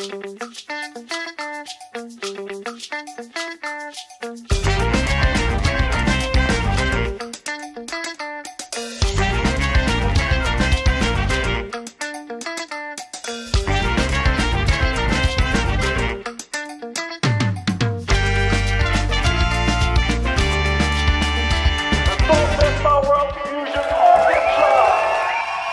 Thank you.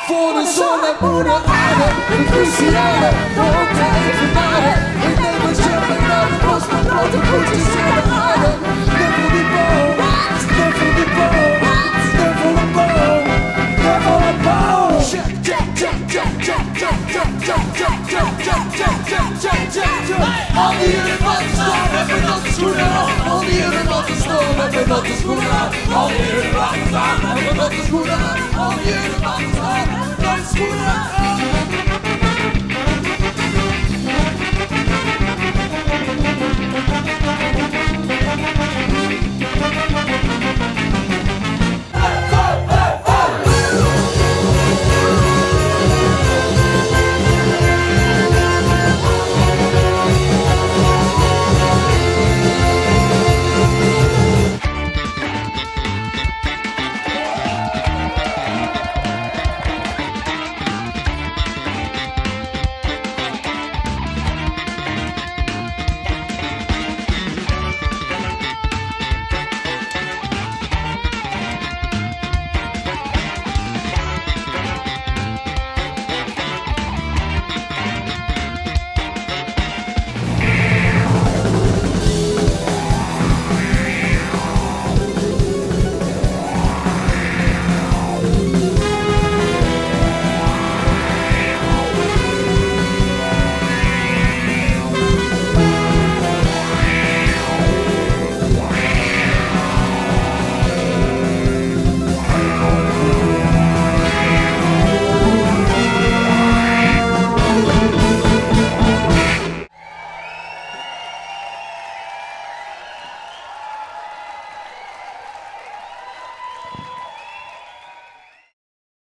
Voor de zon en moeder aarde, de cruciale, de hoogte en genade. Ik neem een chef en naar de post met grote voetjes de aarde. de die boom, snuffel die boom, snuffel een boom, snuffel een boom. Al die jullie natte stoom hebben natte schoenen aan. Al die jullie natte stoom hebben schoenen aan. Al die jullie natte schoenen jullie It's here.